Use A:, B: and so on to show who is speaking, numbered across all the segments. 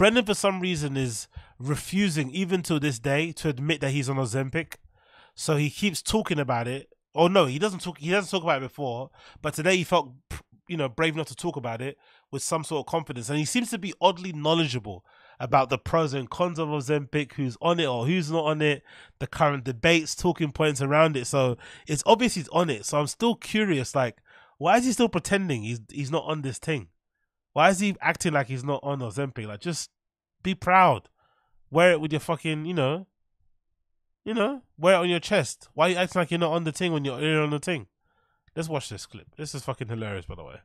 A: Brendan, for some reason, is refusing, even to this day, to admit that he's on Ozempic. So he keeps talking about it. Or no, he doesn't talk. He doesn't talk about it before. But today he felt, you know, brave enough to talk about it with some sort of confidence, and he seems to be oddly knowledgeable about the pros and cons of Ozempic, who's on it or who's not on it, the current debates, talking points around it. So it's obvious he's on it. So I'm still curious, like, why is he still pretending he's he's not on this thing? Why is he acting like he's not on Ozempic? Like, just be proud. Wear it with your fucking, you know, you know, wear it on your chest. Why are you acting like you're not on the thing when you're, you're on the thing? Let's watch this clip. This is fucking hilarious, by the way.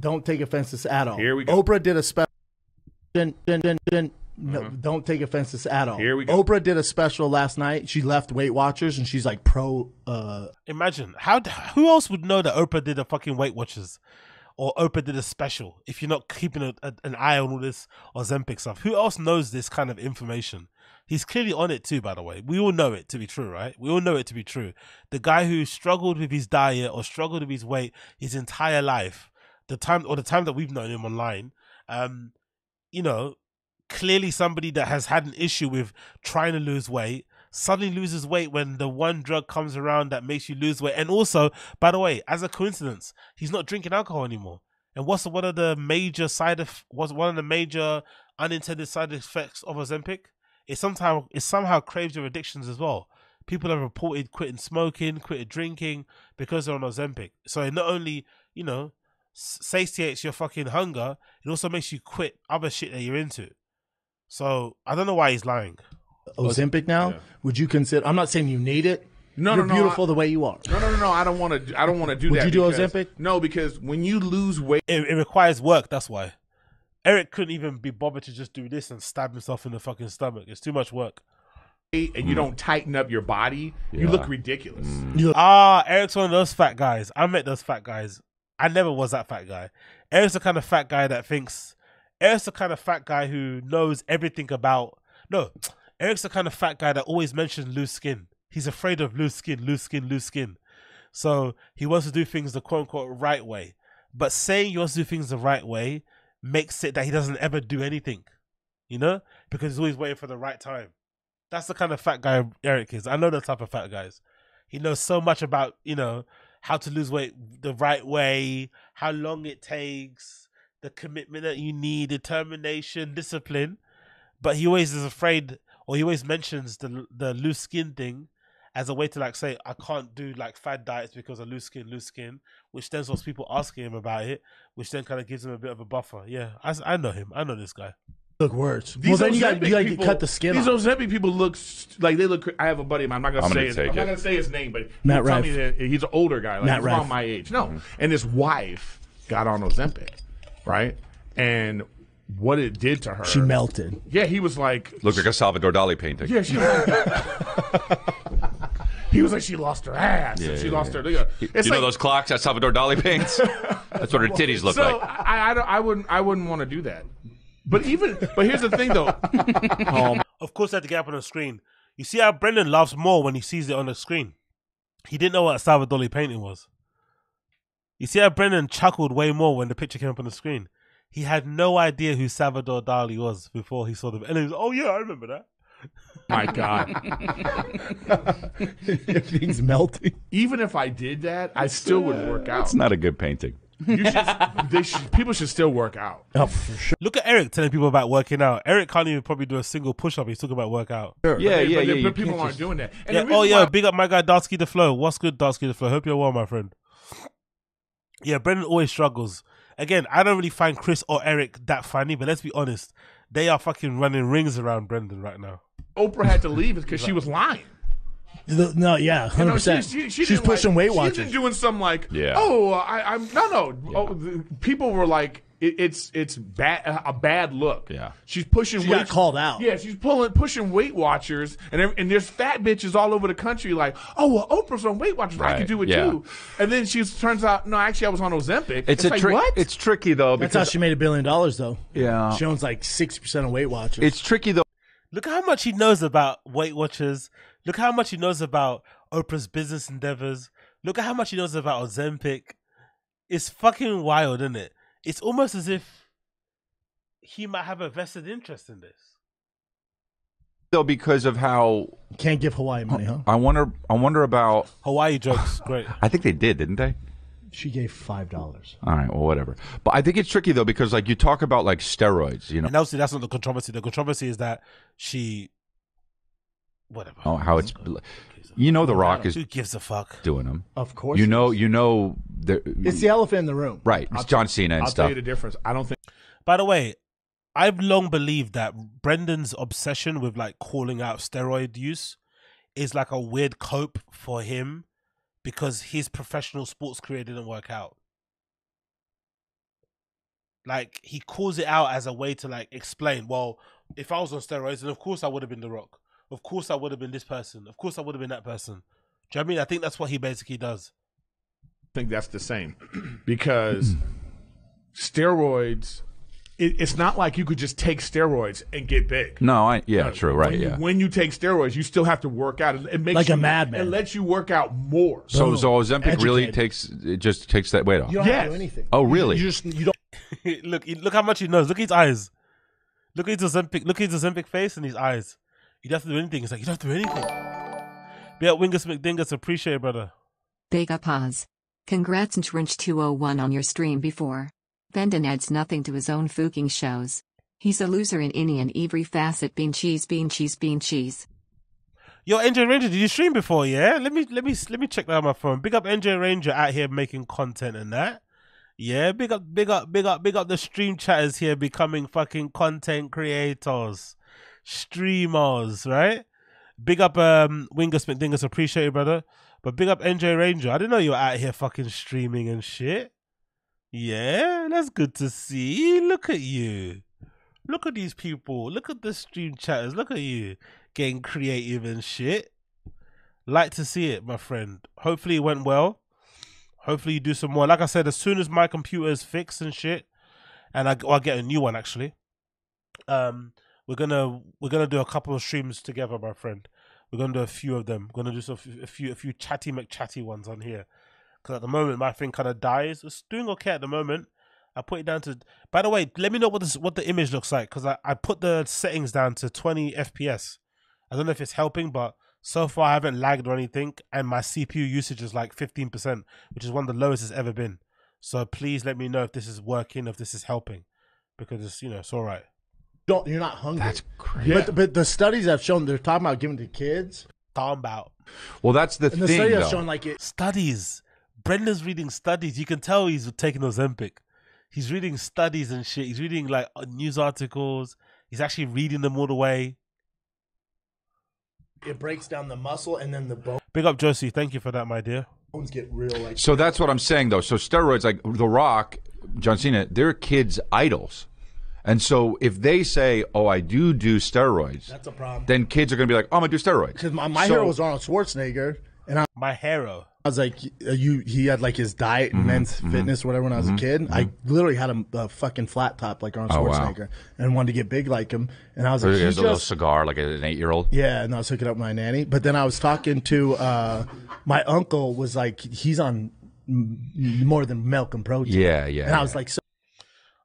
B: Don't take offense to this at all.
C: Here we go.
B: Oprah did a special. Didn't, didn't, didn't, didn't- don't take offense to this at all.
C: Here we go.
B: Oprah did a special last night. She left Weight Watchers and she's like pro. Uh,
A: Imagine how who else would know that Oprah did a fucking Weight Watchers or Oprah did a special if you're not keeping a, a- an eye on all this Ozempic stuff. Who else knows this kind of information? He's clearly on it too, by the way. We all know it to be true, right? We all know it to be true. The guy who struggled with his diet or struggled with his weight his entire life, the time or the time that we've known him online, um, you know, clearly somebody that has had an issue with trying to lose weight suddenly loses weight when the one drug comes around that makes you lose weight. And also, by the way, as a coincidence, he's not drinking alcohol anymore. And what's one of the major side of was one of the major unintended side effects of Ozempic? It somehow it somehow craves your addictions as well. People have reported quitting smoking, quitting drinking because they're on Ozempic. So it not only you know satiates your fucking hunger, it also makes you quit other shit that you're into. So I don't know why he's lying.
B: Ozempic now. Would you consider? I'm not saying you need it.
C: No,
B: You're
C: no, no,
B: beautiful
C: I-
B: the way you are.
C: No, no, no, no. I don't want to. I don't want to do
B: Would
C: that.
B: you do
C: because-
B: Ozempic?
C: No, because when you lose weight,
A: It, it requires work. That's why. Eric couldn't even be bothered to just do this and stab himself in the fucking stomach. It's too much work.
C: and you don't tighten up your body, you look ridiculous.
A: Ah, Eric's one of those fat guys. I met those fat guys. I never was that fat guy. Eric's the kind of fat guy that thinks. Eric's the kind of fat guy who knows everything about. No, Eric's the kind of fat guy that always mentions loose skin. He's afraid of loose skin, loose skin, loose skin. So he wants to do things the quote unquote right way. But saying he wants to do things the right way makes it that he doesn't ever do anything. You know? Because he's always waiting for the right time. That's the kind of fat guy Eric is. I know the type of fat guys. He knows so much about, you know, how to lose weight the right way, how long it takes, the commitment that you need, determination, discipline. But he always is afraid, or he always mentions the the loose skin thing as a way to like say, I can't do like fad diets because of loose skin, loose skin, which then stops people asking him about it, which then kind of gives him a bit of a buffer. Yeah, I, I know him. I know this guy.
B: Look worse.
C: These
B: well, then you got you got to
C: people-
B: cut the skin
C: These
B: off.
C: Ozempic people look like they look. I have a buddy of mine. I'm not gonna
D: I'm
C: say.
D: gonna
C: His, I'm not gonna say his name, but
B: Matt
C: he told
B: Rife.
C: me that he's an older guy. Like
B: Matt
C: he's
B: Rife.
C: around my age. No, and his wife got on Ozempic, right? And what it did to her.
B: She melted.
C: Yeah, he was like.
D: Looked like a Salvador Dali painting.
C: Yeah, she was like. he was like, she lost her ass. and she
D: yeah,
C: lost
D: yeah.
C: her. It's
D: you
C: like,
D: know those clocks that Salvador Dali paints? That's what her titties look
C: so
D: like.
C: I, I, don't- I wouldn't I wouldn't want to do that. But even but here's the thing though. um,
A: Of course, they had to get up on the screen. You see how Brendan laughs more when he sees it on the screen. He didn't know what a Salvador Dali painting was. You see how Brendan chuckled way more when the picture came up on the screen. He had no idea who Salvador Dali was before he saw them, and he was, "Oh yeah, I remember that."
C: my God.
B: Everything's melting.
C: Even if I did that, I still would work out.
D: It's not a good painting.
C: You should, they should, people should still work out.
B: Oh, for sure.
A: Look at Eric telling people about working out. Eric can't even probably do a single push up. He's talking about workout.
D: Yeah,
C: But
D: yeah,
C: they-
D: yeah.
C: but
D: you
C: people aren't
D: just-
C: doing that. And
A: Yeah, oh yeah,
C: why-
A: big up my guy Darsky the Flow. What's good, Darsky the Flow? Hope you're well, my friend. Yeah, Brendan always struggles. Again, I don't really find Chris or Eric that funny, but let's be honest, they are fucking running rings around Brendan right now.
C: Oprah had to leave because she was lying.
B: The- No, yeah,
C: You
B: hundred
C: know,
B: percent.
C: she- she- she
B: She's pushing
C: like,
B: Weight
C: She
B: Watchers.
C: isn't doing some like,
D: Yeah.
C: oh, I, I'm no, no. Oh, the, people were like, it, it's it's bad, a bad look.
D: Yeah.
C: she's pushing.
B: She
C: weight,
B: got called out.
C: Yeah, she's pulling, pushing Weight Watchers, and ev- and there's fat bitches all over the country like, oh, well, Oprah's on Weight Watchers, I can do it
D: yeah.
C: too. And then she turns out, no, actually, I was on Ozempic.
D: It's, a
C: like,
D: trick.
C: what?
D: It's tricky though
B: That's how
D: because
B: she made a billion dollars, though.
D: yeah,
B: She owns like sixty percent of Weight Watchers.
D: it's tricky though.
A: Look how much he knows about Weight Watchers. Look how much he knows about Oprah's business endeavors. Look at how much he knows about Ozempic. It's fucking wild, isn't it? It's almost as if he might have a vested interest in this.
E: Though because of how
B: Can't give Hawaii money, huh?
E: I wonder, I wonder about.
A: Hawaii jokes, great.
E: I think they did, didn't they?
B: She gave five dollars.
E: All right, well, whatever. But I think it's tricky though because like you talk about like steroids, you know,
A: And obviously, that's not the controversy. The controversy is that she, whatever.
E: oh, how it's, you know, The Rock is
A: Who gives a fuck?
E: doing them.
B: Of course.
E: You know, you know, there-
B: it's the elephant in the room.
E: right? It's John Cena and
C: I'll
E: stuff.
C: tell you the difference. I don't think
A: By the way, I've long believed that Brendan's obsession with like calling out steroid use is like a weird cope for him because his professional sports career didn't work out. Like he calls it out as a way to like explain, well, if I was on steroids, then of course I would have been The Rock. Of course I would have been this person. Of course I would have been that person. Do you know what I mean? I think that's what he basically does.
C: I think that's the same because steroids. It, it's not like you could just take steroids and get big.
E: no, I yeah,
C: No,
E: true, right?
C: When you,
E: Yeah.
C: when you take steroids, you still have to work out. It, it makes
B: Like a
C: you,
B: madman.
C: It lets you work out more.
E: So, so Ozempic really
B: Educated.
E: takes it just takes that weight off.
B: You don't have to
C: Yes.
B: do anything.
E: Oh, really?
B: You just you don't.
A: look, look how much he knows. Look at his eyes. Look at his Ozempic. Look at his Ozempic face and his eyes. You don't have to do anything. He's like you don't have to do anything. Be Yeah, Wingus McDingus, appreciate it, brother.
F: Big up Oz. Congrats and Trench 201 on your stream before. Bendon adds nothing to his own fucking shows. He's a loser in any and every facet bean cheese bean cheese bean cheese.
A: Yo, NJ Ranger, did you stream before? Yeah, let me let me let me check that on my phone. Big up NJ Ranger out here making content and that. Yeah, big up, big up, big up, big up the stream chatters here becoming fucking content creators, streamers, right? Big up um Wingus McDingus, appreciate you, brother. But big up NJ Ranger. I didn't know you were out here fucking streaming and shit. Yeah, that's good to see. Look at you. Look at these people. Look at the stream chatters. Look at you getting creative and shit. Like to see it, my friend. Hopefully it went well. Hopefully you do some more. Like I said, as soon as my computer is fixed and shit, and I I'll get a new one actually. Um, we're gonna we're gonna do a couple of streams together, my friend. We're gonna do a few of them. We're gonna do a few a few chatty McChatty ones on here. Because at the moment my thing kind of dies. It's doing okay at the moment. I put it down to. By the way, let me know what this what the image looks like because I, I put the settings down to 20 FPS. I don't know if it's helping, but so far I haven't lagged or anything, and my CPU usage is like 15%, which is one of the lowest it's ever been. So please let me know if this is working, if this is helping, because it's you know it's all right.
B: Don't you're not hungry.
E: That's crazy.
B: But but the studies have shown they're talking about giving to kids,
A: Talking about
E: Well, that's the
B: and the
E: thing,
B: study
E: though.
B: has shown like it.
A: studies. Brendan's reading studies. You can tell he's taking Ozempic. He's reading studies and shit. He's reading like uh, news articles. He's actually reading them all the way.
B: It breaks down the muscle, and then the bone.
A: Big up Josie. Thank you for that, my dear.
B: bones get real like.
E: So that's what I'm saying, though. So steroids, like The Rock, John Cena, they're kids' idols, and so if they say, "Oh, I do do steroids,"
B: That's a problem.
E: then kids are going to be like, "Oh, I'm gonna do steroids."
B: Because my, my
E: So-
B: hero was Arnold Schwarzenegger, and I
A: My hero.
B: I was like, uh, you. He had like his diet
E: Mm-hmm,
B: and men's fitness, whatever. When I was a kid, I literally had a, a fucking flat top like Arnold
E: Oh, wow.
B: Schwarzenegger, and wanted to get big like him. And I was like,
E: he
B: he
E: has a little cigar, like an eight-year-old.
B: Yeah, and I was hooking up my nanny. But then I was talking to uh, my uncle. Was like, he's on m- more than milk and protein.
E: Yeah, yeah.
B: And I was
E: yeah.
B: like, so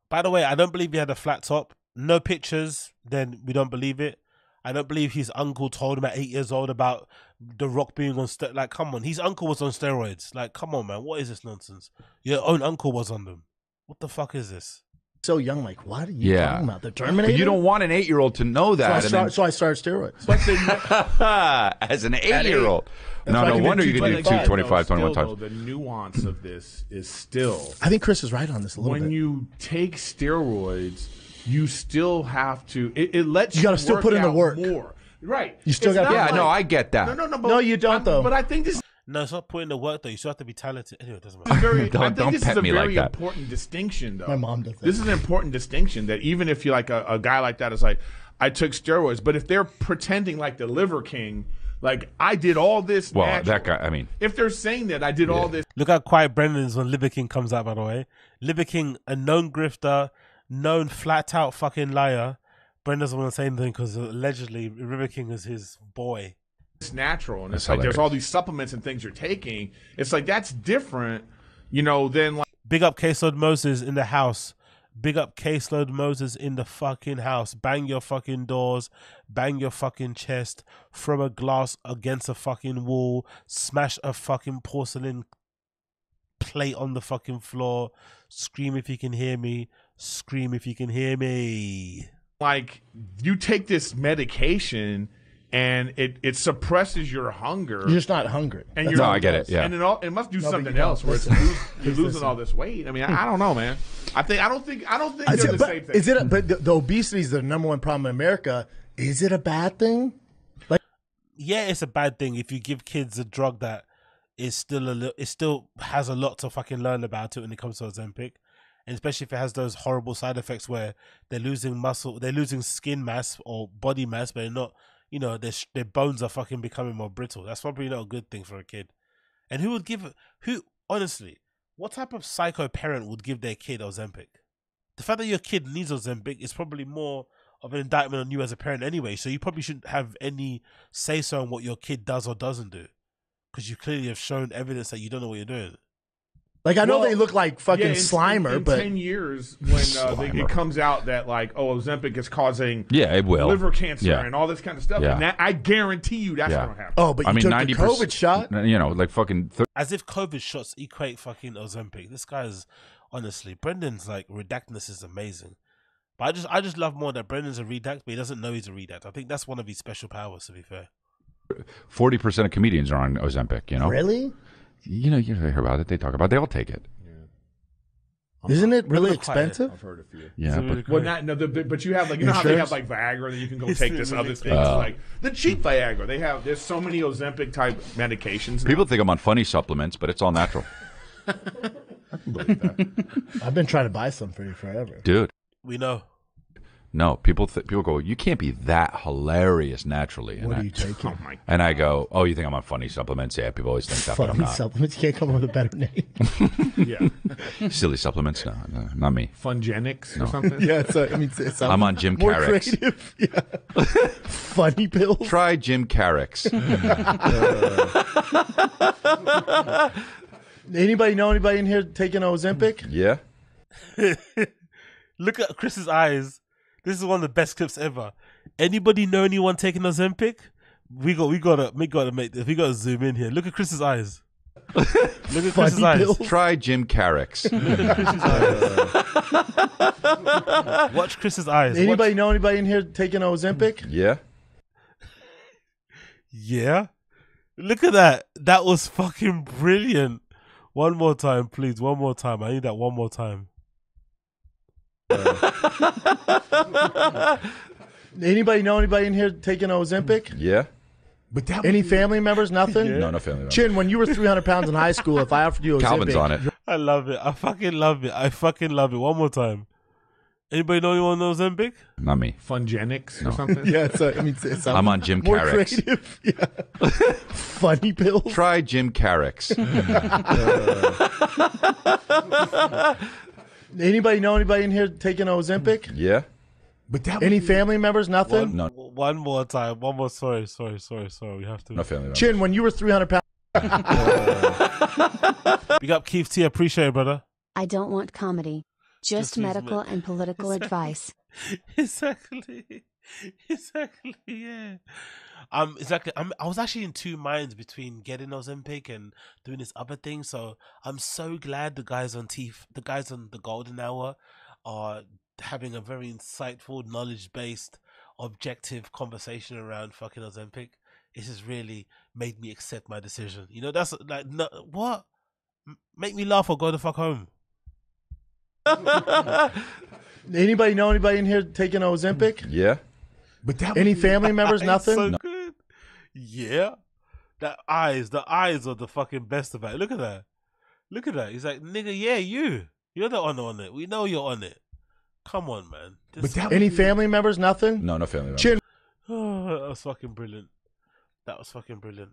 A: By the way, I don't believe he had a flat top. No pictures, then we don't believe it. I don't believe his uncle told him at eight years old about the Rock being on like. Come on, his uncle was on steroids. Like, come on, man, what is this nonsense? Your own uncle was on them. What the fuck is this?
B: So young. Like, what are you
E: Yeah.
B: talking about? The Terminator.
E: But you don't want an eight-year-old to know
B: So I,
E: that. and
B: start, so I started steroids.
C: But the,
E: then, as an eight-year-old, no, no wonder you can do
B: 225,
E: two, 25, 21
C: still,
E: times.
C: though, the nuance of this is still
B: I think Chris is right on this a little
C: when
B: bit.
C: you take steroids, you still have to. It, it lets
B: You
C: you,
B: gotta still put in the work.
C: more. Right.
B: You still gotta-
E: Yeah,
C: like-
E: no, I get that.
C: No, no, no. But,
B: No, you don't,
C: I-
B: though.
C: But I think this
A: No, it's not putting the work though. You still have to be talented. Anyway, it doesn't matter.
C: very.
E: Don't-
C: I think
E: don't
C: this
E: pet
C: is a
E: me like
C: very
E: that.
C: important distinction, though.
B: My mom does that.
C: This is an important distinction that even if you like a, a guy like that is like, I took steroids, but if they're pretending like the Liver King, like I did all this.
E: Well,
C: natural-
E: that guy. I mean,
C: If they're saying that I did all this
A: Look how quiet Brendan is when Liver King comes out. By the way, Liver King, a known grifter, known flat out fucking liar. Brendan doesn't want to say anything because allegedly Liver King is his boy.
C: It's natural, and it's
E: That's
C: like there's all these supplements and things you're taking. It's like that's different, you know, than like.
A: Big up Quesod Moses in the house. Big up caseload Moses in the fucking house. Bang your fucking doors. Bang your fucking chest. Throw a glass against a fucking wall. Smash a fucking porcelain plate on the fucking floor. Scream if you can hear me. Scream if you can hear me.
C: like you take this medication and it it suppresses your hunger.
B: You're just not hungry.
C: and you're
E: No,
B: all
E: I get it. Yeah.
C: And it, all, it must do
B: No,
C: something else where it's lose, you're
B: Listen.
C: losing all this weight. I mean, I, I don't know, man. I think I don't think I don't think
B: Is
C: they're
B: it,
C: the
B: but
C: same thing.
B: is it? But the, the obesity is the number one problem in America. Is it a bad thing?
A: Like, yeah, it's a bad thing if you give kids a drug that is still a li- it still has a lot to fucking learn about it when it comes to Ozempic, and especially if it has those horrible side effects where they're losing muscle, they're losing skin mass or body mass, but they're not, you know, their their bones are fucking becoming more brittle. That's probably not a good thing for a kid. And who would give who honestly? What type of psycho parent would give their kid Ozempic? The fact that your kid needs Ozempic is probably more of an indictment on you as a parent anyway. So you probably shouldn't have any say so on what your kid does or doesn't do, because you clearly have shown evidence that you don't know what you're doing.
B: Like I know
C: Well,
B: they look like fucking
C: Yeah, in-
B: Slimer,
C: in, in
B: but
C: ten years when uh, they, it comes out that like oh Ozempic is causing
E: Yeah, it will.
C: liver cancer
E: Yeah.
C: and all this kind of stuff,
E: Yeah.
C: and that, I guarantee you that's
E: Yeah.
C: going to happen.
B: oh, but you
E: I mean,
B: took
E: ninety
B: the COVID shot.
E: You know, like fucking. Th-
A: As if COVID shots equate fucking Ozempic. This guy's honestly Brendan's like redactness is amazing. But I just I just love more that Brendan's a redact, but he doesn't know he's a redact. I think that's one of his special powers. To be fair,
E: Forty percent of comedians are on Ozempic. You know,
B: Really?
E: You know, you hear about it. They talk about. it. They all take it.
B: Isn't it really
A: Look quiet.
B: expensive?
C: heard a few.
E: Yeah, but
C: Well, not no, the, the- but you have like you know how they have like Viagra, that you can go
A: It's
C: take this
A: really
C: other thing,
E: expensive.
C: like the cheap Viagra. They have there's so many Ozempic type medications. now.
E: people think I'm on funny supplements, but it's all natural,
B: I've been trying to buy some for you forever.
E: dude.
A: we know.
E: No, people th- people go. You can't be that hilarious naturally. And
B: What
E: I,
B: are you taking?
C: oh my
E: and I go, oh, you think I'm on funny supplements? Yeah, people always think that, but I'm
B: Funny
E: not.
B: supplements. You can't come up with a better name.
C: yeah,
E: Silly supplements? No, no, not me.
C: Fungenics or something.
B: yeah, it's a, I mean, it
E: I'm on Jim
B: more
E: Carrick's.
B: creative. Yeah. Funny pills.
E: Try Jim Carrick's. Uh.
B: Anybody know anybody in here taking Ozempic?
E: yeah.
A: Look at Chris's eyes. This is one of the best clips ever. Anybody know anyone taking a Ozempic? We got we gotta we gotta make this. We gotta zoom in here. Look at Chris's eyes. Look at Chris's
B: Funny
A: eyes.
B: pills.
E: Try Jim Carrick's.
A: Watch Chris's eyes.
B: Anybody
A: Watch-
B: know anybody in here taking Ozempic?
E: yeah.
A: Yeah. Look at that. That was fucking brilliant. One more time, please. One more time. I need that one more time.
B: Anybody know anybody in here taking Ozempic?
E: Yeah.
C: But that
B: Any family members? Nothing.
E: No, no family. member.
B: Chin, when you were 300 pounds in high school, if I offered you Ozempic,
E: Calvin's on it.
A: I love it. I fucking love it. I fucking love it. One more time. Anybody know anyone knows Ozempic?
E: Not me.
C: Fungenics or something.
B: Yeah, it's a, I mean, it's, sounds
E: I'm on Jim
B: more
E: Carrick's.
B: creative. Yeah. Funny pills.
E: Try Jim Carrick's.
B: Anybody know anybody in here taking Ozempic?
E: yeah.
C: But that
B: Any family members? Nothing.
E: No.
A: One more time. One more. Sorry, sorry, sorry, sorry. We have to.
E: No family. member.
B: Chin, when you were 300 pounds,
A: Big up Keith T. Appreciate it, brother.
G: I don't want comedy. Just
A: Just use
G: medical
A: me-
G: and political advice.
A: exactly. Exactly. Yeah. Um. Exactly. I'm. I was actually in two minds between getting Ozempic and doing this other thing. So I'm so glad the guys on Teeth, the guys on the Golden Hour, are having a very insightful, knowledge-based, objective conversation around fucking Ozempic. This has really made me accept my decision. You know, that's like no, what. Make me laugh or go the fuck home.
B: anybody know anybody in here taking Ozempic?
E: Yeah.
C: But that
B: Any family members? Nothing.
A: So good. Yeah. That eyes, the eyes are the fucking best about it. Look at that. Look at that. He's like, nigga, yeah, you. You're the one on it. We know you're on it. Come on, man.
C: But that
B: Any family members? Nothing.
E: No, no family. member.
B: Chin,
A: Oh, that was fucking brilliant. That was fucking brilliant.